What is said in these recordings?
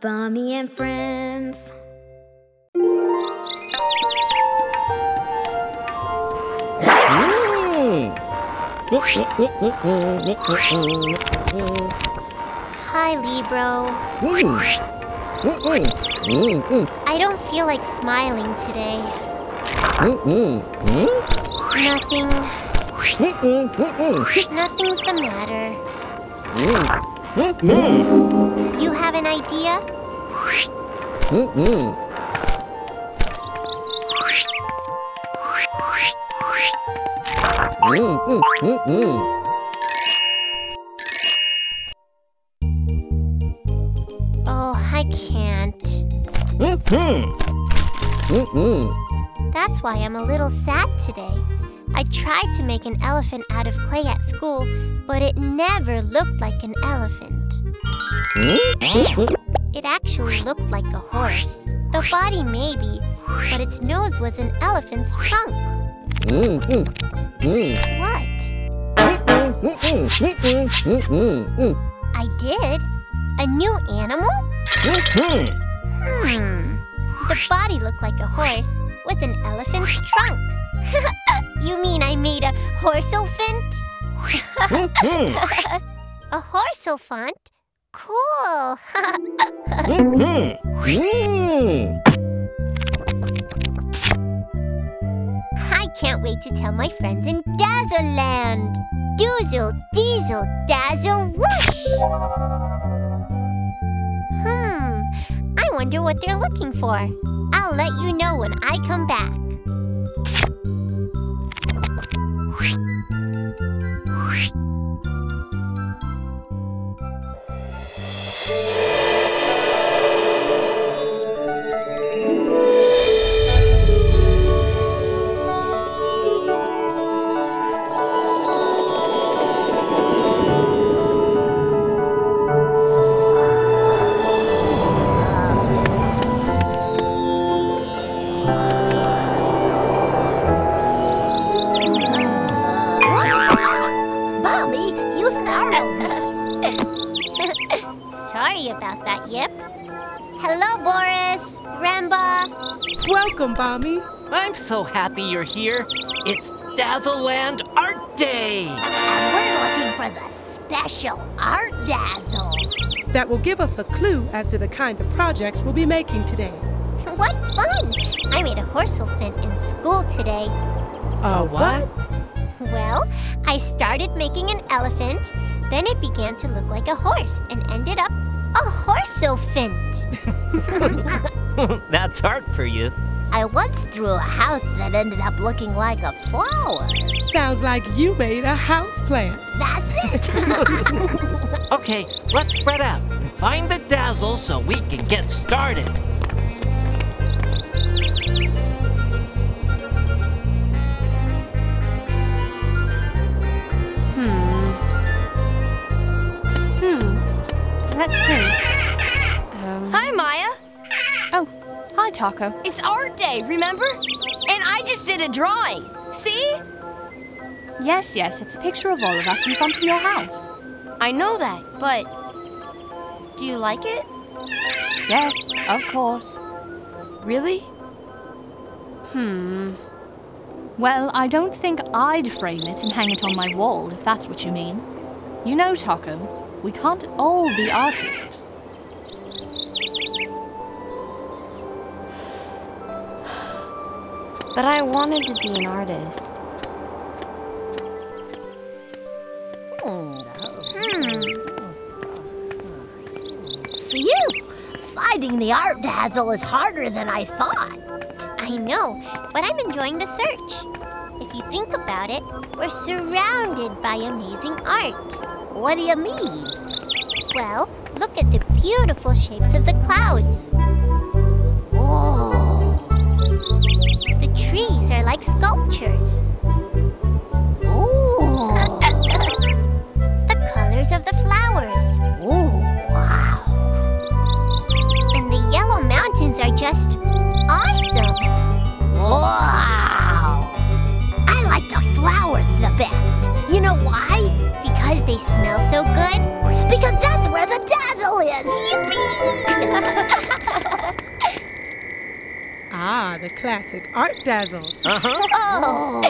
Bommi and friends. Hi, Libro. I don't feel like smiling today. Nothing. Nothing's the matter. You have an idea? Oh, I can't. Mm-hmm. Mm-hmm. That's why I'm a little sad today. I tried to make an elephant out of clay at school, but it never looked like an elephant. It actually looked like a horse. The body maybe, but its nose was an elephant's trunk. What? I did? A new animal? Hmm. The body looked like a horse with an elephant's trunk. you mean I made a horse horseophant? a horse horseophant? Cool. I can't wait to tell my friends in Dazzleland. Doozle, diesel, dazzle, whoosh! Hmm, I wonder what they're looking for. I'll let you know when I come back. So happy you're here. It's Dazzleland Art Day. And we're looking for the special art dazzle. That will give us a clue as to the kind of projects we'll be making today. What fun! I made a horseophant in school today. A what? Well, I started making an elephant, then it began to look like a horse and ended up a horseophant. That's art for you. I once drew a house that ended up looking like a flower. Sounds like you made a house plant. That's it. Okay, let's spread out and find the dazzle so we can get started. Hmm. Let's see. Um, Hi, Maya. Hi, Taco. It's art day, remember? And I just did a drawing. See? Yes, yes, it's a picture of all of us in front of your house. I know that, but do you like it? Yes, of course. Really? Hmm. Well, I don't think I'd frame it and hang it on my wall, if that's what you mean. You know, Taco, we can't all be artists. But I wanted to be an artist. Hmm. Phew! Finding the art dazzle is harder than I thought. I know, but I'm enjoying the search. If you think about it, we're surrounded by amazing art. What do you mean? Well, look at the beautiful shapes of the clouds. Like sculptures. oh, the colors of the flowers. oh, wow. And the yellow mountains are just awesome. Wow! I like the flowers the best. You know why? Because they smell so good. Ah, the classic Art Dazzle. Uh-huh.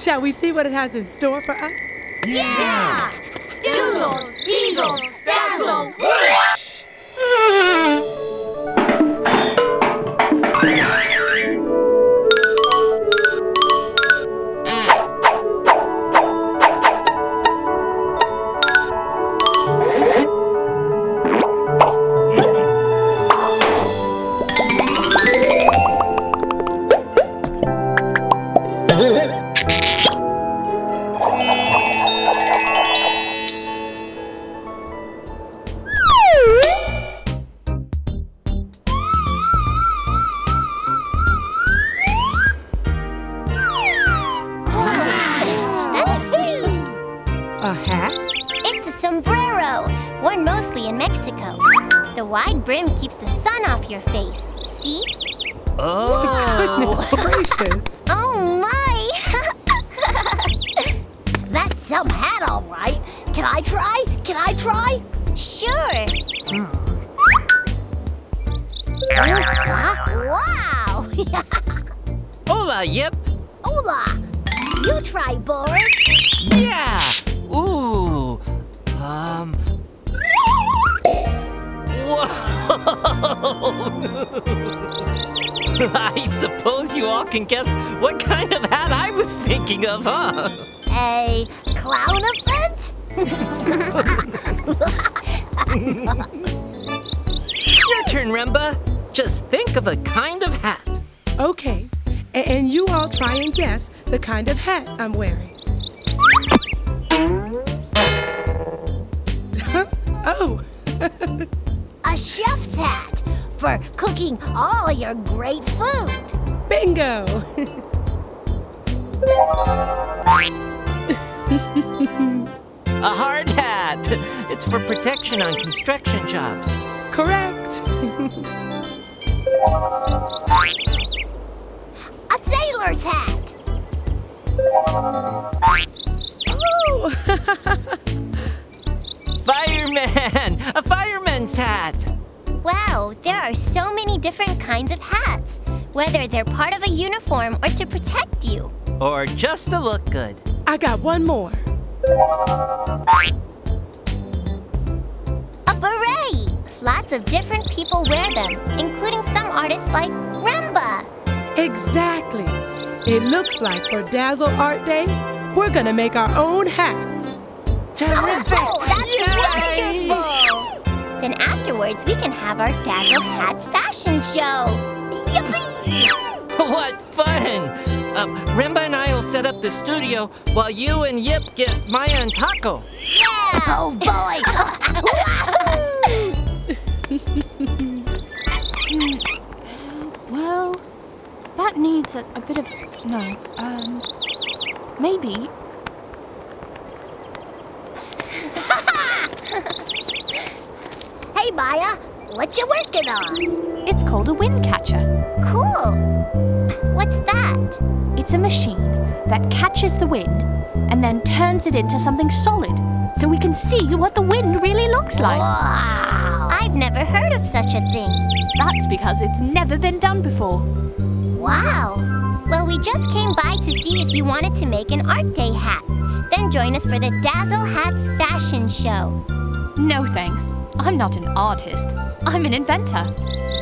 Shall we see what it has in store for us? Yeah! Doozle, diesel, dazzle, Hola, Yip. Hola! You try, Boris. Yeah. Ooh. Um. Whoa. I suppose you all can guess what kind of hat I was thinking of, huh? A clown offense? Your turn, Remba. Just think of a kind of hat. Okay, a- and you all try and guess the kind of hat I'm wearing. oh, A chef's hat for cooking all your great food. bingo! A hard hat. It's for protection on construction jobs. Correct. A sailor's hat. Oh, Fireman. A fireman's hat. Wow, there are so many different kinds of hats, whether they're part of a uniform or to protect you. Or just to look good. I got one more. A beret! Lots of different people wear them, including some artists like Remba. Exactly. It looks like for Dazzle Art Day, we're gonna make our own hats. Terrific. Oh, that's wonderful! Then afterwards, we can have our Dazzle Hats fashion show. Yippee! What fun! Um, Remba and I will set up the studio while you and Yip get Maya and Taco. Yeah! Oh boy! that needs a, a bit of. No, um. Maybe. hey Maya, what you working on? It's called a wind catcher. Cool! What's that? It's a machine that catches the wind and then turns it into something solid so we can see what the wind really looks like. Wow! I've never heard of such a thing. That's because it's never been done before. Wow! Well, we just came by to see if you wanted to make an Art Day hat. Then join us for the Dazzle Hats fashion show. No thanks. I'm not an artist. I'm an inventor.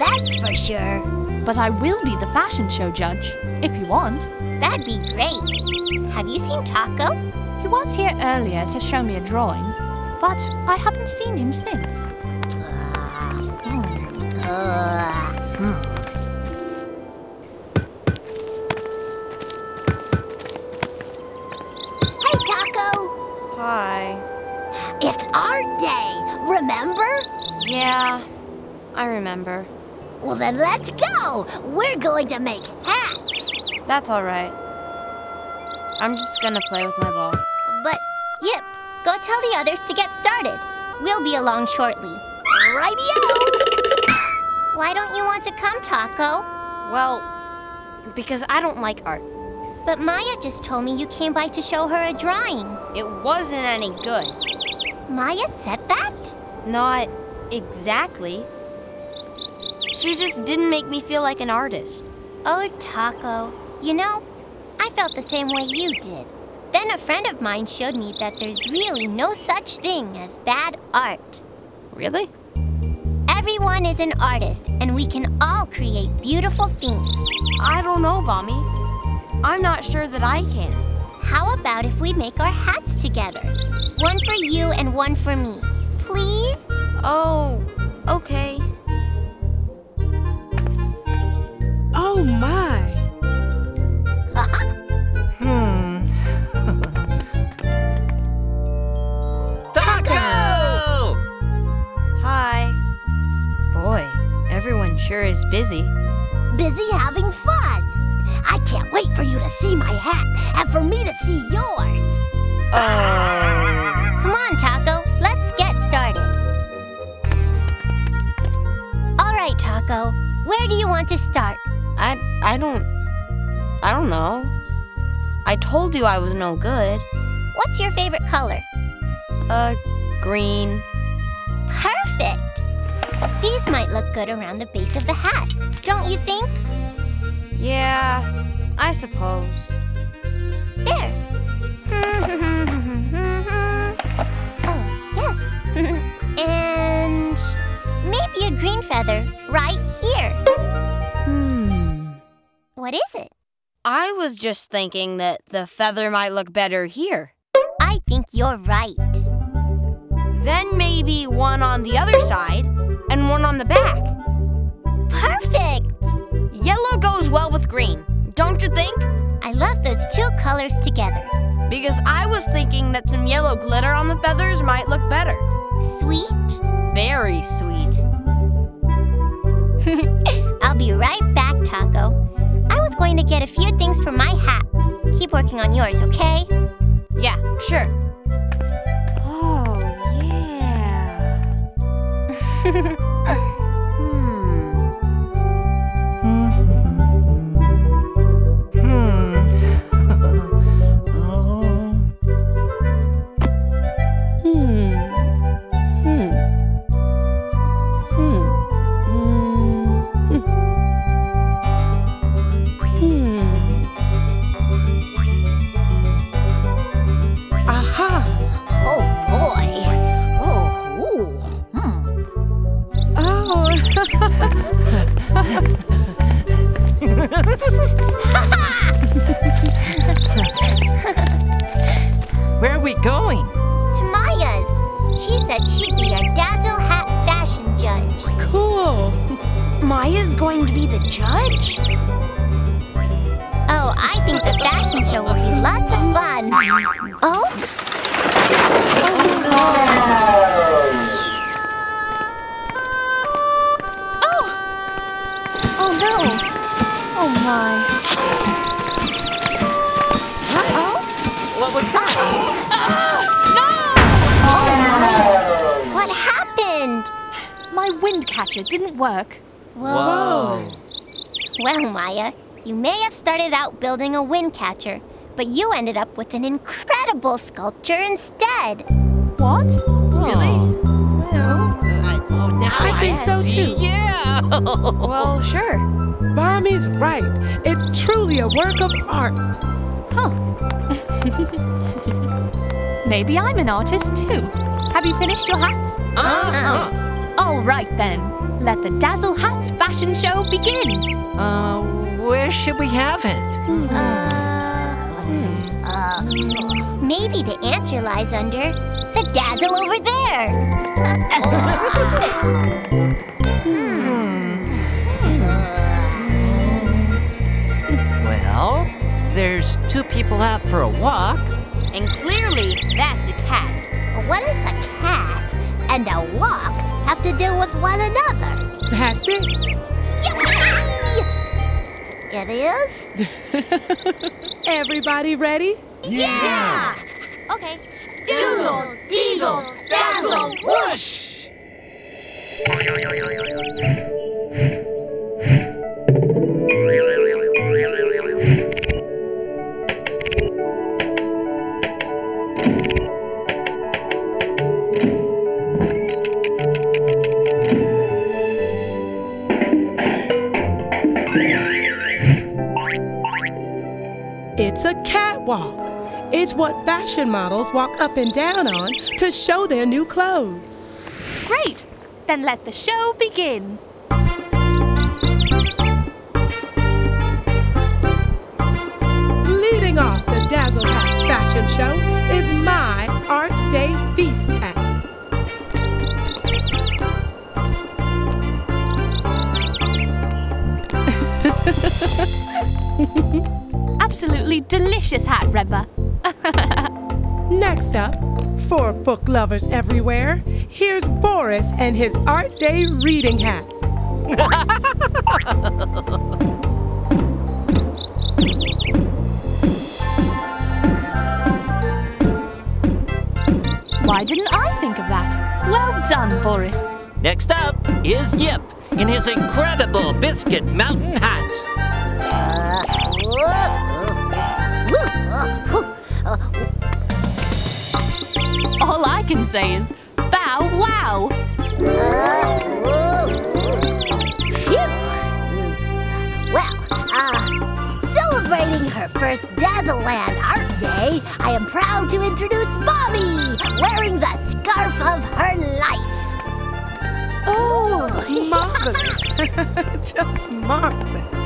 That's for sure. But I will be the fashion show judge, if you want. That'd be great. Have you seen Taco? He was here earlier to show me a drawing, but I haven't seen him since. Hey Art Day, remember? Yeah, I remember. Well then let's go. We're going to make hats. That's all right. I'm just gonna play with my ball. But, Yip, go tell the others to get started. We'll be along shortly. Rightio. Why don't you want to come, Taco? Well, because I don't like art. But Maya just told me you came by to show her a drawing. It wasn't any good. Maya said that? Not exactly. She just didn't make me feel like an artist. Oh, Taco. You know, I felt the same way you did. Then a friend of mine showed me that there's really no such thing as bad art. Really? Everyone is an artist, and we can all create beautiful things. I don't know, Bommi. I'm not sure that I can. How about if we make our hats together? One for you and one for me. Please? Oh, okay. Oh my. Hmm. Taco! Hi. Boy, everyone sure is busy. Busy having fun. I can't wait for you to see my hat and for me to see yours. Oh. Come on, Taco. Let's get started. All right, Taco. Where do you want to start? I I don't I don't know. I told you I was no good. What's your favorite color? Uh green. Perfect! These might look good around the base of the hat, don't you think? Yeah, I suppose. There. oh, yes. and maybe a green feather right here. Hmm. What is it? I was just thinking that the feather might look better here. I think you're right. Then maybe one on the other side and one on the back. Perfect! Yellow goes well with green, don't you think? I love those two colors together. Because I was thinking that some yellow glitter on the feathers might look better. Sweet. Very sweet. I'll be right back, Taco. I was going to get a few things for my hat. Keep working on yours, okay? Yeah, sure. Oh, yeah. Oh my. Uh-oh? What was that? Oh, no! What happened? My wind catcher didn't work. Whoa. Well, Maya, you may have started out building a wind catcher, but you ended up with an incredible sculpture instead. What? Really? Oh. Well, Oh, now I think so, see. too. Yeah. Well, sure. Bommi's right. It's truly a work of art. Huh. Maybe I'm an artist too. Have you finished your hats? uh-huh. All right then. Let the Dazzle Hats fashion show begin. Uh, where should we have it? Uh, maybe the answer lies under the dazzle over there. Well, there's two people out for a walk. And clearly, that's a cat. What does a cat and a walk have to do with one another? That's it. It is? Everybody ready? Yeah! Okay. Doozle, diesel, dazzle, whoosh! Fashion models walk up and down on to show their new clothes. Great! Then let the show begin. Leading off the Dazzle Hats fashion show is my Art Day Feast hat. Absolutely delicious hat, Remba. Next up, for book lovers everywhere, here's Boris and his Art Day reading hat. Why didn't I think of that? Well done, Boris. Next up is Yip in his incredible Biscuit Mountain hat. Can say is, bow wow! Phew. Well, uh, celebrating her first Dazzleland Art Day, I am proud to introduce Bommi, wearing the scarf of her life. Oh, marvelous. Just marvelous.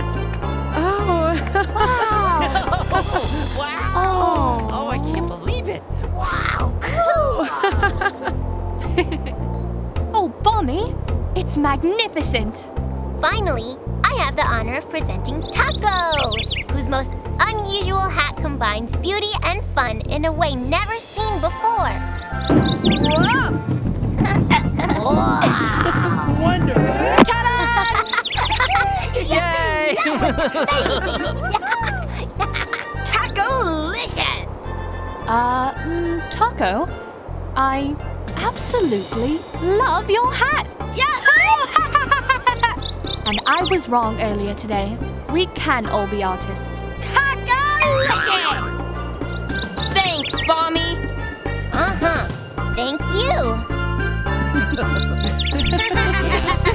Oh. Wow! oh. Oh, it's magnificent. Finally, I have the honor of presenting Taco, whose most unusual hat combines beauty and fun in a way never seen before. Wonderful. Yay! Taco-licious! Uh, mm, Taco, I absolutely love your hat. and I was wrong earlier today. We can all be artists. Taco-licious! Thanks, Bommi. Uh huh. Thank you.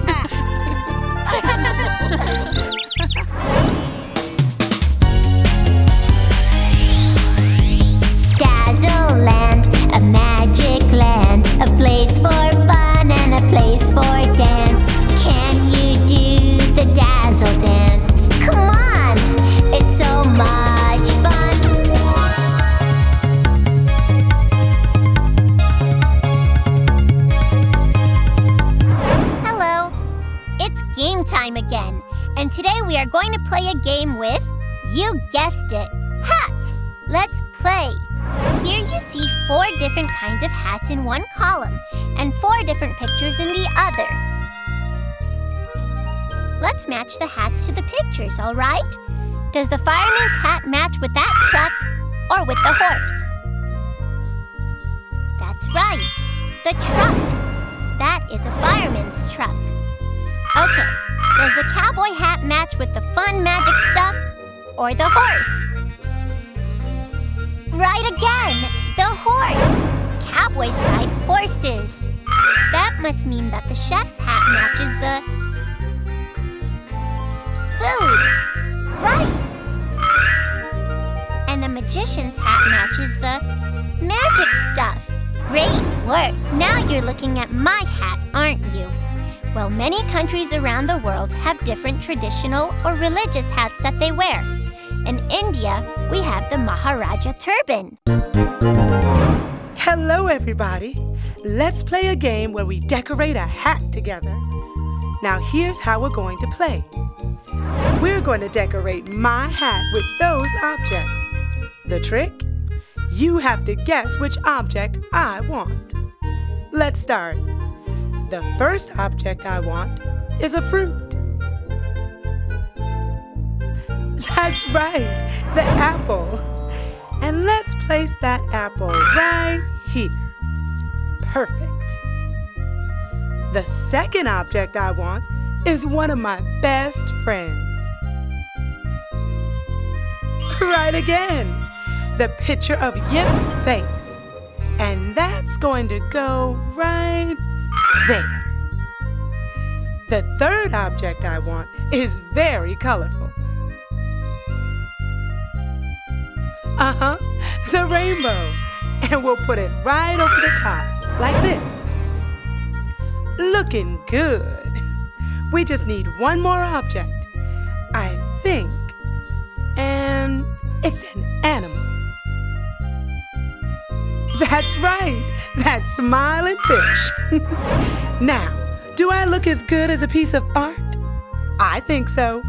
hats in one column and four different pictures in the other. Let's match the hats to the pictures, all right? Does the fireman's hat match with that truck or with the horse? That's right, the truck. That is a fireman's truck. Okay, does the cowboy hat match with the fun magic stuff or the horse? Right again, the horse. Cowboys ride horses. That must mean that the chef's hat matches the food. Right. And the magician's hat matches the magic stuff. Great work. Now you're looking at my hat, aren't you? Well, many countries around the world have different traditional or religious hats that they wear. In India, we have the Maharaja turban. Hello, everybody. Let's play a game where we decorate a hat together. Now, here's how we're going to play. We're going to decorate my hat with those objects. The trick? You have to guess which object I want. Let's start. The first object I want is a fruit. That's right, the apple. And let's place that apple here. Perfect. The second object I want is one of my best friends. Right again, the picture of Yip's face. And that's going to go right there. The third object I want is very colorful. Uh huh, the rainbow. And we'll put it right over the top, like this. Looking good. We just need one more object. I think. And it's an animal. That's right. That smiling fish. now, do I look as good as a piece of art? I think so.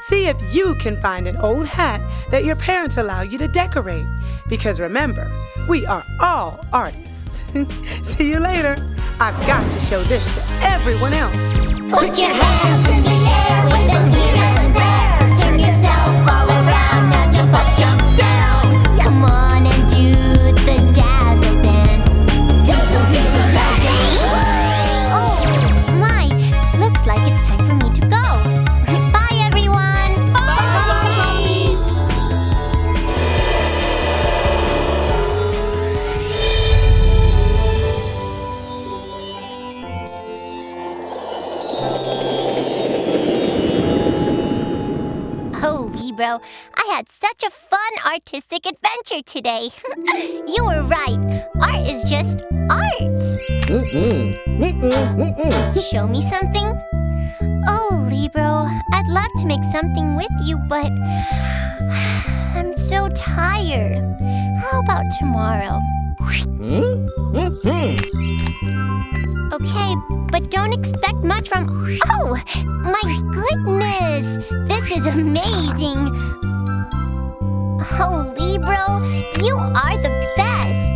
See if you can find an old hat that your parents allow you to decorate. Because remember, we are all artists. See you later. I've got to show this to everyone else. Put your hands in the air, artistic adventure today. you were right. Art is just art. Show me something? Oh, Libro, I'd love to make something with you, but I'm so tired. How about tomorrow? Okay, but don't expect much from. Oh, my goodness! This is amazing! Oh, Libro, you are the best!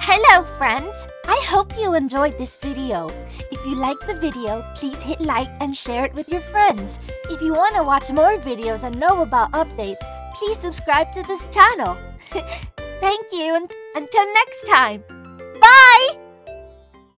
Hello friends! I hope you enjoyed this video. If you liked the video, please hit like and share it with your friends. If you want to watch more videos and know about updates, please subscribe to this channel. Thank you and until next time. Bye!